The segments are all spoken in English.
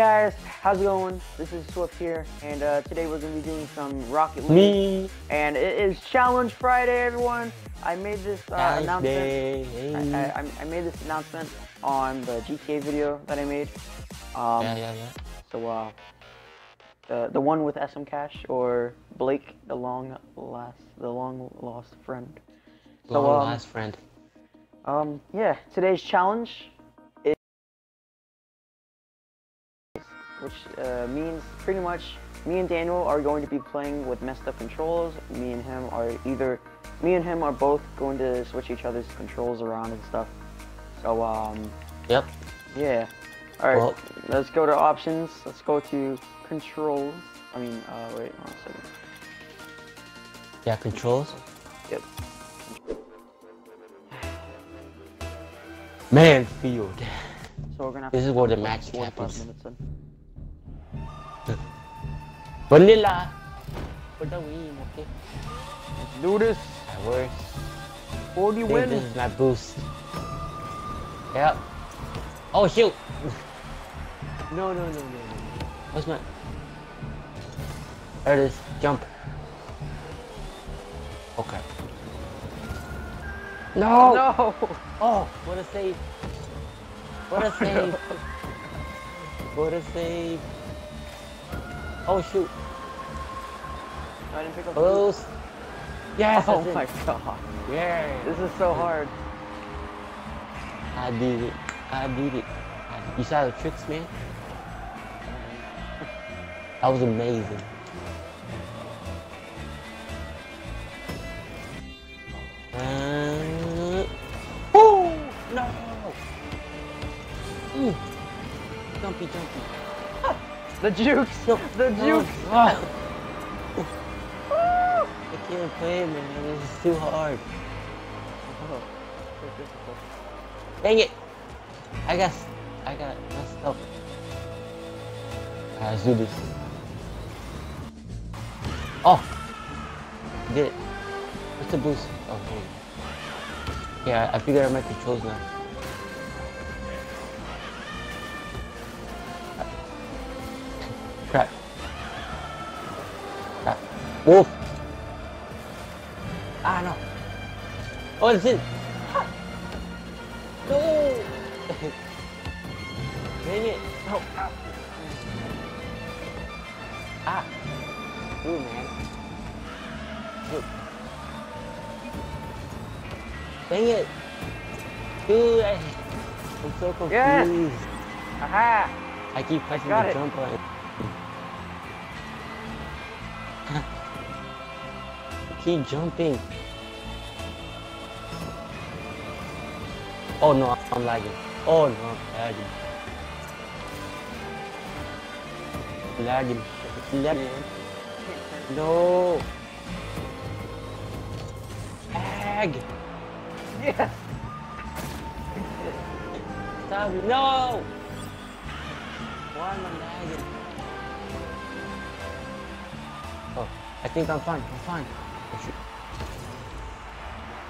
guys, how's it going? This is Swift here, and uh, today we're going to be doing some Rocket League. Me. And it is Challenge Friday, everyone. I made this uh, Nice announcement. day. I, I, I made this announcement on the GTA video that I made. Um, yeah, yeah, yeah. So, uh, the the one with SM Cash or Blake, the long last, the long lost friend. So, Long um, last friend. Um, yeah, today's challenge which uh, means pretty much me and Daniel are going to be playing with messed up controls. Me and him are either, me and him are both going to switch each other's controls around and stuff. So, um, Yep. yeah. Alright, Well- let's go to options. Let's go to controls. I mean, uh, wait, one second. Yeah, controls. Yep. Mannfield. So we're gonna have This is where the match four or five happens. Vanilla. For the win, okay. Let's do this. That works. 40 I win. this is my boost. Yep. Oh shoot. no, no, no, no, no. What's my? There it is. Jump. Okay. No. No! Oh, what a save. What a save. what a save. Oh shoot. I didn't pick up Close. Yes. Oh my it. god. Yeah. This is so hard. I did it. I did it. I- You saw the tricks, man? That was amazing. And... Oh! No! Ooh. Jumpy, jumpy. The jukes! No. The jukes! Ah. Can't play, man. This is too hard. Oh. Dang it! I got, I got messed up. Alright, let's do this. Oh! Did it. What's the boost? Oh, hey. Yeah, I figured out my controls now. Crap. Crap. Wolf! Ah, no. Oh, it's in. No! Dang it! Oh, ow. Ah! Ooh, man. Dang it! Dude, I, I'm so confused. Yes! Aha! I keep pressing Got the it. jump button. Keep jumping. Oh no, I'm lagging. Oh no, I'm lagging. Lagging. Lagging. No. Lag. Yes! Stop. No. Why am I lagging? Oh, I think I'm fine. I'm fine.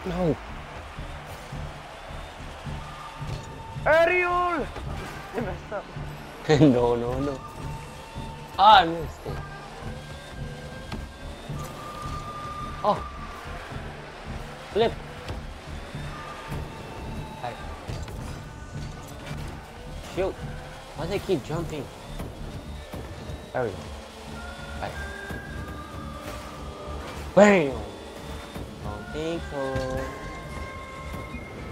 No. I messed up. no, no, no. Ah, I missed it. Oh. Flip. Alright. Shoot. Why do they keep jumping? There we go. Alright. Bam! Don't think so.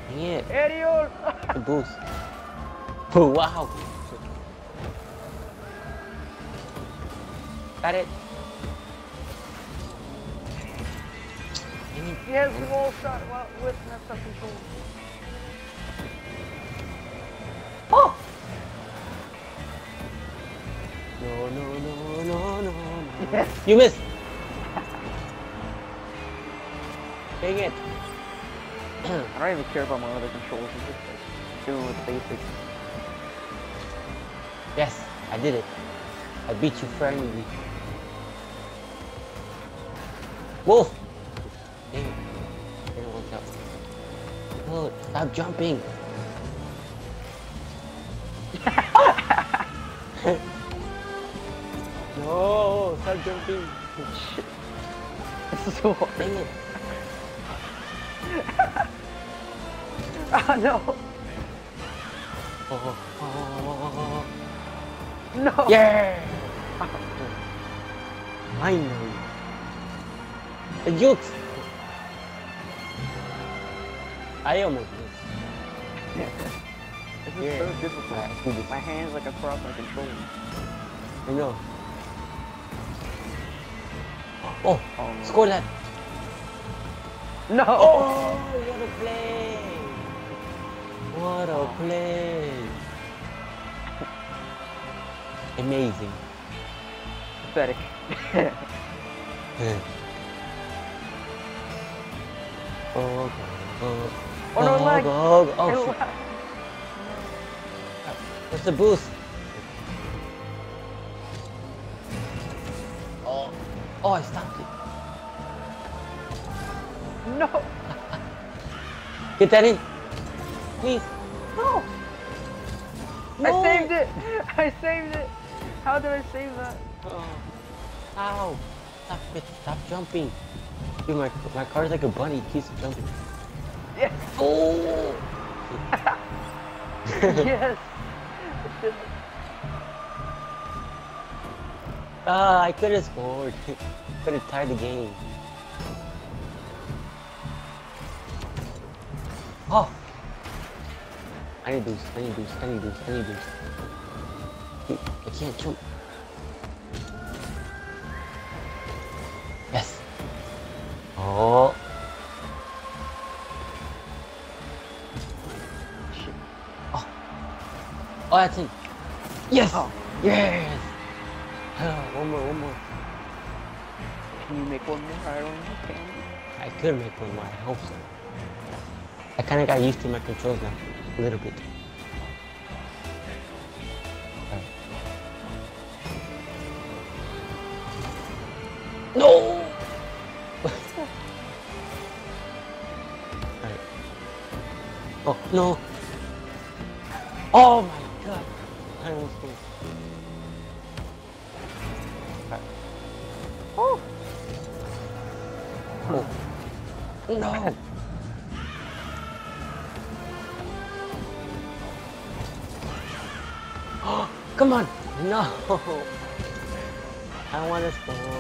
Dang it. Aerial! The boost. Oh, wow. Got it. Dang it. yes, wall shot well, with messed up control. Oh! No, no, no, no, no, no. Yes! You missed. Dang it. I don't even care about my other controls. I'm just like doing with the basics. Yes, I did it. I beat you finally. Wolf! Dang it. Didn't work out. No, stop jumping. No, stop jumping. Shit. This is so hard. Dang it. Ah, no. Oh, oh, oh, oh, No. oh. Yeah! Finally. Jukes! I almost missed. This is Yeah. so difficult. Alright, let's do this. My hands like across my controller. I know. Oh, Oh, no. score that! No. Oh, what a play! What a oh. play! Amazing. Pathetic. Oh, oh, Oh, no, lag. Oh, oh, shit. lagged. What's the boost? Oh, oh, I stopped it. No. Get that in, please. No. No. I saved it. I saved it. How do I save that? Oh. Ow! Stop it! Stop jumping! Dude, my my car's like a bunny. It keeps jumping. Yes. Oh! yes. ah, I could have scored. could have tied the game. Oh! I need boost. I need boost. I need boost. I need boost. I can't jump. Yes. Oh. Shit. Oh, that's it. Yes. Oh. Yes. one more, one more. Can you make one more? I don't know. Can? I could make one more. I hope so. I kind of got used to my controls now, a little bit. No. Oh no. Oh my god. I almost. Alright. Oh. Oh. No. Come on. No. I want to score.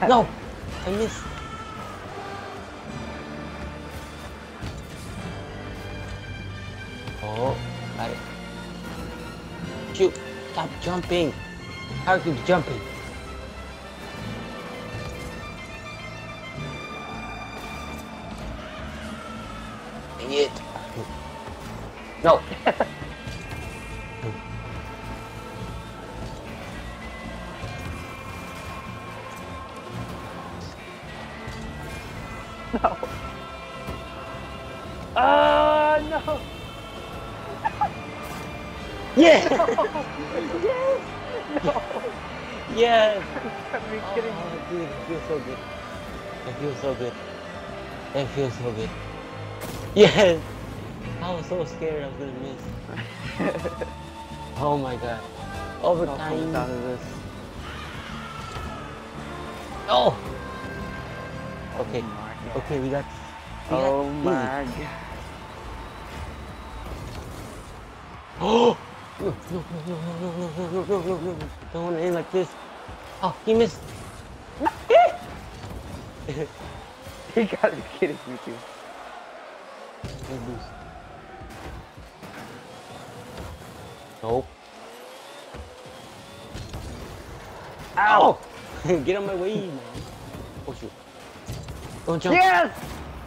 No. I missed. Oh, got it. Shoot. Stop jumping. How are you jumping? Dang it. No. No. Yeah. No. yes. Are you kidding me? Oh, dude, it feels so good. It feels so good. It feels so good. Yes. I was so scared I was gonna miss. Oh my god. Overtime. down to this. Oh. oh okay. Oh. Okay, we got. We got Oh easy. my god. Oh! No, no, no, no, no, no, no, no, no, no, no. Don't want to end like this. Oh, he missed. You gotta be kidding me, too. Nope. Ow! Oh! Get on my way, man. Oh shoot. Don't jump. Yes!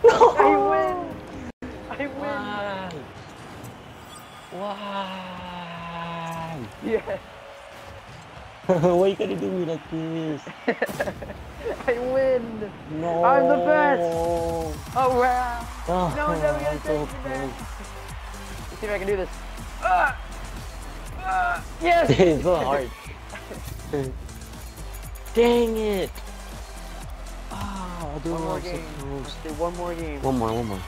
No! I win! I win! Why? Why? Yes! Why are you gotta do me like this? I win! No. I'm the best. Oh wow! Oh, No, no, we gotta I'm so take it back. close. Let's see if I can do this. Ah! Ah! Yes! it's so hard. Dang it! Oh, dude, One more so game. close. Let's do one more game. One more, one more.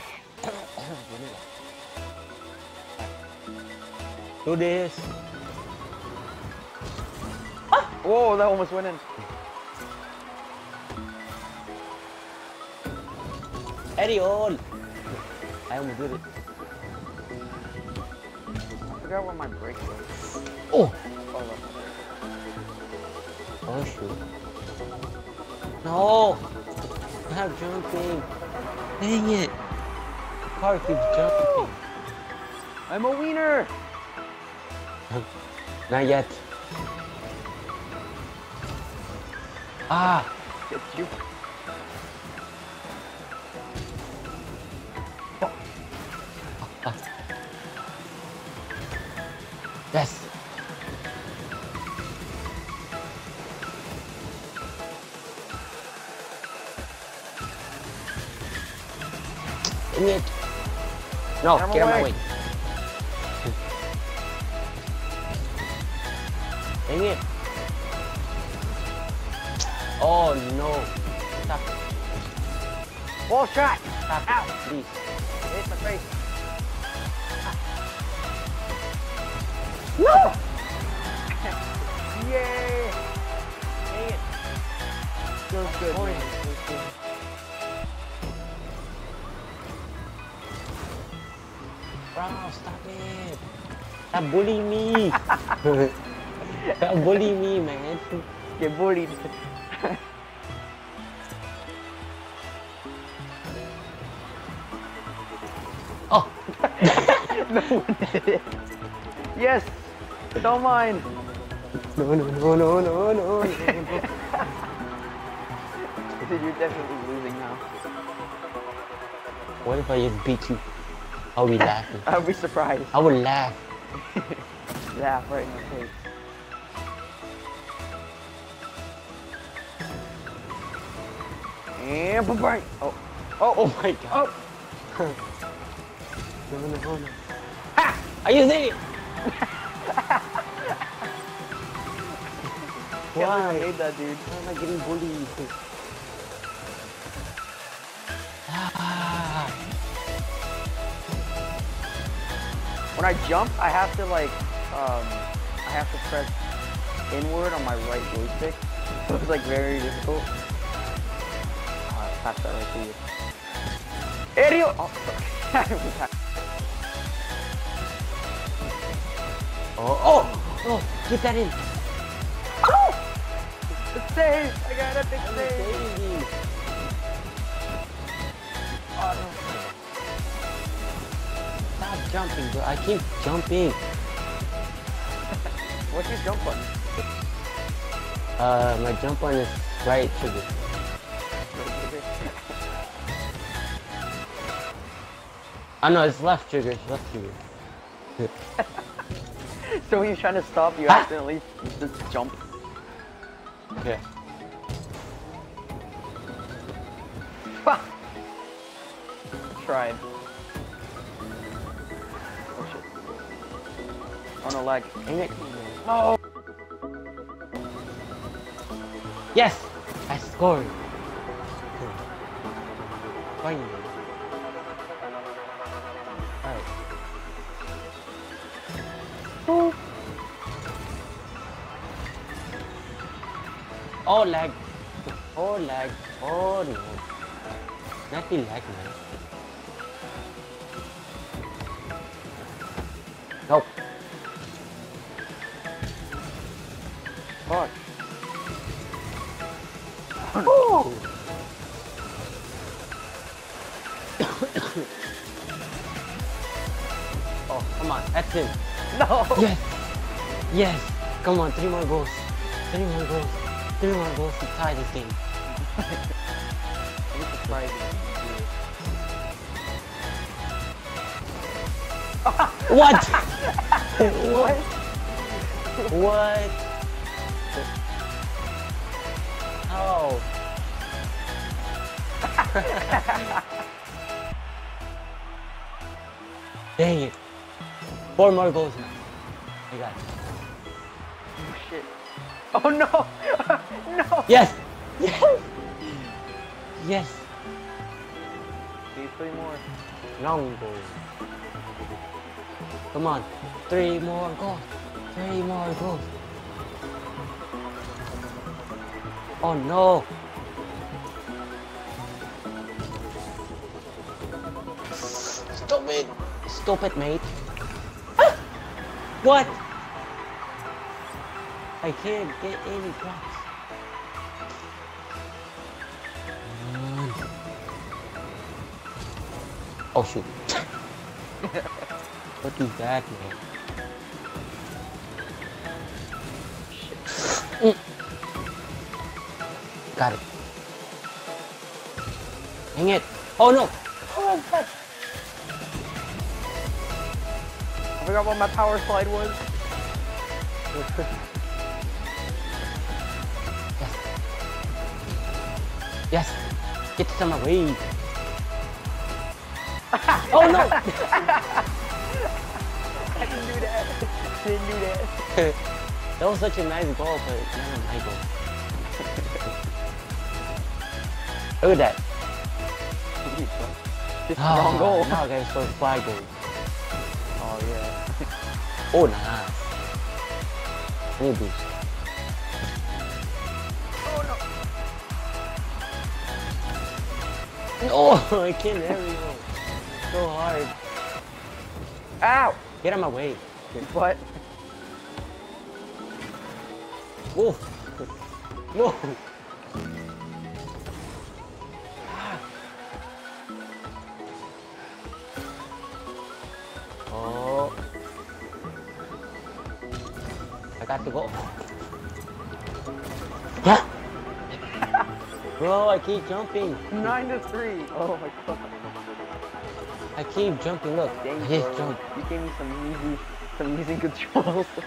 Do this. Whoa, that almost went in. Eddie on. I almost did it. I forgot what my break was. Oh. Oh, that's Oh shoot. No. I'm jumping. Dang it. The car keeps jumping. I'm a wiener. Not yet. Ah. It's you. ah. Yes. Dang it. No, Get 'em get out of my away. way. It. Hit my face. No! Yay! Dang it. Feels good. Oh, man. Feels good. Bro, stop it. Stop bullying me. stop bullying me, man. Get bullied. no one did it. Yes! Don't mind. No, no, no, no, no, no. Dude, you're definitely losing now. what if I just beat you? I'll be laughing. I'll be surprised. I would laugh. Laugh right in your face. And bye Oh, Oh, oh my god. oh! No, no, no, no. Ha! Are you serious? Can't believe I Why? made dude. Why am I getting? Ah. When I jump, I have to like, um, I have to press inward on my right joystick. So it's like very difficult. Oh, I passed that right to you. Idiot! Oh, Oh, oh, oh, get that in. Oh! the save! I got a big save! Stop jumping, bro. I keep jumping. What's your jump button? Uh, my jump on is right trigger. Oh no, it's left trigger. It's left trigger. so when you're trying to stop, you Ah! accidentally just jump. Yeah. Ha! Tried. Oh shit. Oh no, lag. Dang it. No! Yes! I scored! Finally. Oh lag! Oh lag! Oh no! Not the lag man. Nope. Fuck. Oh. oh, come on, that's him. No! Yes, yes. Come on, three more goals. Three more goals. Three more goals to tie this game. What? What? what? How? Dang it. Four more goals now. I got it. Oh shit. Oh no! No! Yes! Yes! Yes! Need three more. Long goal. Come on. Three more goals. Three more goals. Oh no! Stupid! Stupid, mate! Ah! What? I can't get any blocks. Oh shoot. what is that, man? Mm. Got it. Dang it. Oh no! Oh my god! I forgot what my power slide was. Yes! Get to my way! Oh no! I didn't do that. I didn't do that. that was such a nice goal, but it's not a my goal. Look at that. Just Ah, wrong goal. Now I gotta score five goals. Oh yeah. Oh, nice. Need boost. Oh No, I can't everyone. So hard. Ow! Get out of my way. What? Move. Ah. Oh. I got to go. Huh? Bro, I keep jumping. Nine to three. Oh my god. I keep jumping. Look, Dang, I just bro. jump. You gave me some easy, some easy controls.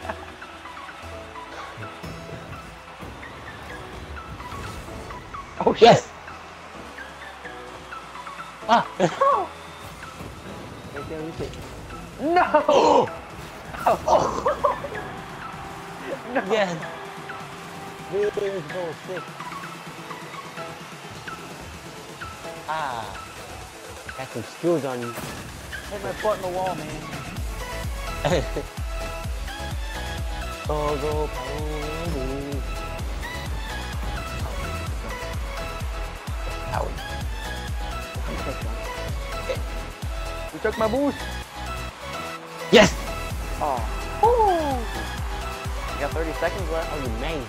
oh shit. Yes. Ah. Right there, you see. No! no! Yes. Let's go sick. Ah. Got some skills on you. Hit my butt in the wall, man. go go Pauli. Ow. You took my boost. Yes! Oh. Woo! You got 30 seconds left. Oh, you man.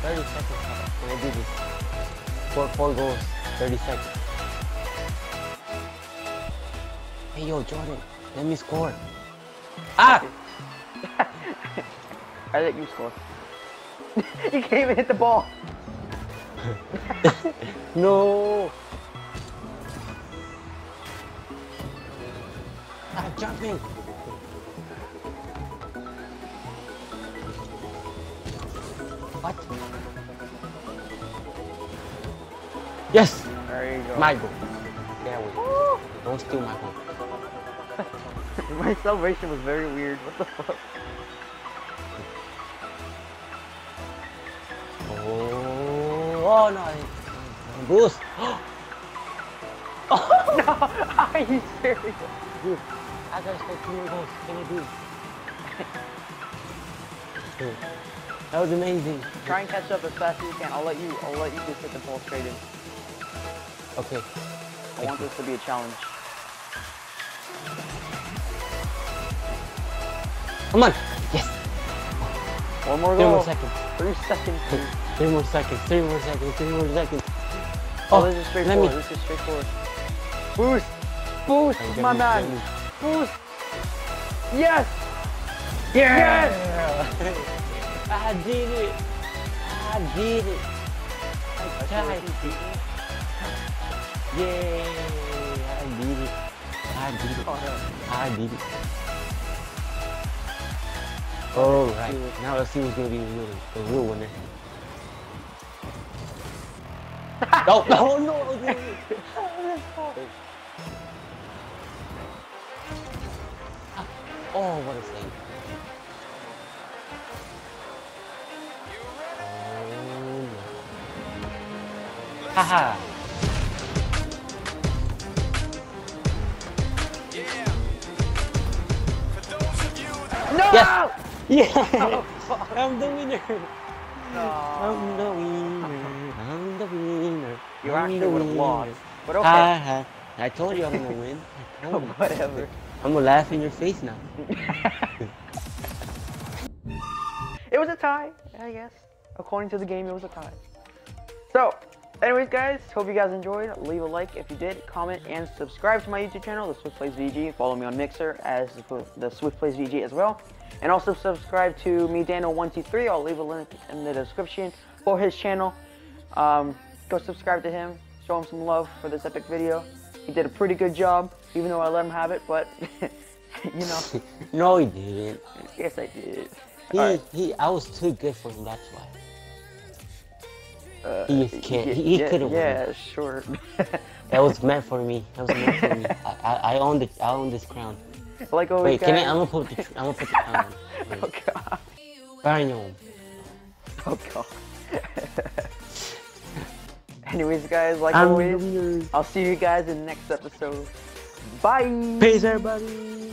30 seconds. Can I do this? Four, four goals. 30 seconds. Hey, yo, Jordan. Let me score. Ah! I let you score. you can't even hit the ball. No! I'm jumping! What? Yes! There you go. My goal. There we go. Don't steal my goal. My celebration was very weird. What the fuck? Oh, oh no! I- Boost! no! Are you serious? Dude, I gotta score two goals. Can I do? Dude, That was amazing. Try and catch up as fast as you can. I'll let you. I'll let you just hit the ball straight in. Okay. I want this to be a challenge. Come on! Yes! One more Three goal. more seconds. Three seconds. Three more seconds. Three more seconds. Three more seconds. Oh, oh this is let straightforward. me- This is straightforward. Boost! Boost, Let my me- man! Boost! Yes! Yes! I did it! I did it! I tried it! Yay! I did it! I did it! Oh, no. I did it! Alright, now let's see who's gonna be the real, the real winner. no, no, no! Oh, what a save. Oh, no. Haha. No! Yes! Yeah! Oh, I'm the winner! I'm the winner. I'm the winner. You I'm actually the would have winner. lost. But okay. Ha. I told you I'm gonna win. oh, whatever. I'm gonna laugh in your face now. it was a tie, I guess. According to the game, it was a tie. So, anyways, guys, hope you guys enjoyed. Leave a like if you did, comment, and subscribe to my YouTube channel, The Swift Plays VG. Follow me on Mixer as the- the Swift Plays VG as well. And also subscribe to me, Daniel123. I'll leave a link in the description for his channel. Um, go subscribe to him. Show him some love for this epic video. He did a pretty good job, even though I let him have it, but, you know, no, he didn't. yes, I did. He, Alright. he, I was too good for him. That's why. Uh, He can't- he- he yeah, could've won. Yeah, sure. That was meant for me. That was meant for me. I, I, I own the, I own this crown. Like always, Wait, can I? I'm gonna put the, I'm gonna put the on. Oh, oh god. Bam. Oh god. Anyways, guys, like I'm always. I'll see you guys in the next episode. Bye. Peace, everybody.